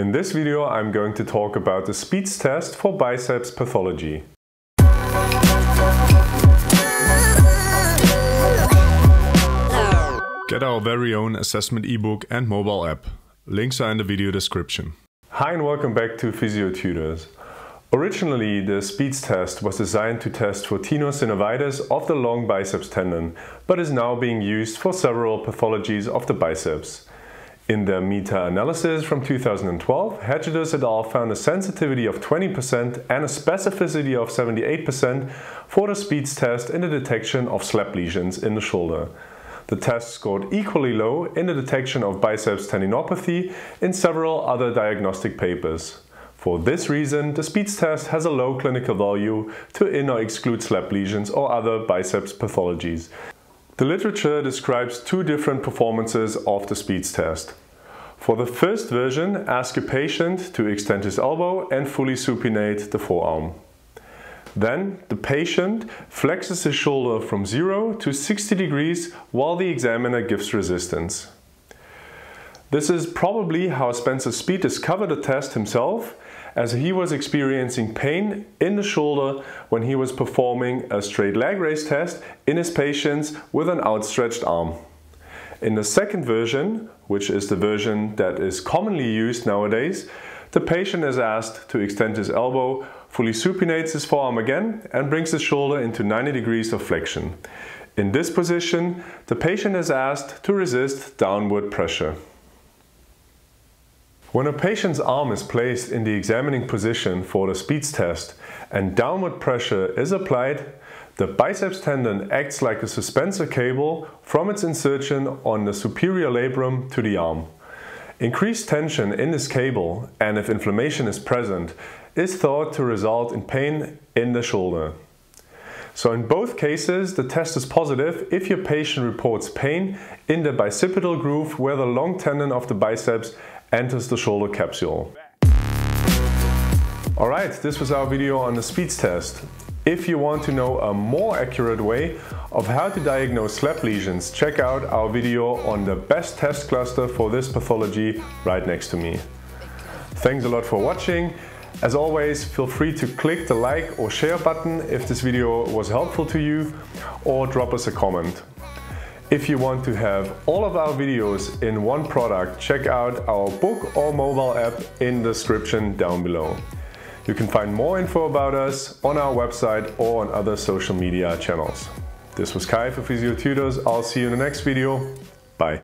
In this video I'm going to talk about the speeds test for biceps pathology. Get our very own assessment ebook and mobile app. Links are in the video description. Hi and welcome back to Physiotutors. Originally, the speeds test was designed to test for tenosynovitis of the long biceps tendon, but is now being used for several pathologies of the biceps. In their meta-analysis from 2012, Hegedus et al. found a sensitivity of 20% and a specificity of 78% for the speeds test in the detection of SLAP lesions in the shoulder. The test scored equally low in the detection of biceps tendinopathy in several other diagnostic papers. For this reason, the speeds test has a low clinical value to in or exclude SLAP lesions or other biceps pathologies. The literature describes two different performances of the speeds test. For the first version, ask a patient to extend his elbow and fully supinate the forearm. Then the patient flexes his shoulder from 0 to 60 degrees while the examiner gives resistance. This is probably how Spencer Speed discovered the test himself as he was experiencing pain in the shoulder when he was performing a straight leg raise test in his patients with an outstretched arm. In the second version, which is the version that is commonly used nowadays, the patient is asked to extend his elbow, fully supinates his forearm again and brings his shoulder into 90 degrees of flexion. In this position, the patient is asked to resist downward pressure. When a patient's arm is placed in the examining position for the speeds test and downward pressure is applied, the biceps tendon acts like a suspensor cable from its insertion on the superior labrum to the arm. Increased tension in this cable, and if inflammation is present, is thought to result in pain in the shoulder. So in both cases, the test is positive if your patient reports pain in the bicipital groove where the long tendon of the biceps enters the shoulder capsule. Alright, this was our video on the speeds test. If you want to know a more accurate way of how to diagnose SLAP lesions, check out our video on the best test cluster for this pathology right next to me. Thanks a lot for watching. As always, feel free to click the like or share button if this video was helpful to you or drop us a comment. If you want to have all of our videos in one product, check out our book or mobile app in the description down below. You can find more info about us on our website or on other social media channels. This was Kai for Physiotutors. I'll see you in the next video.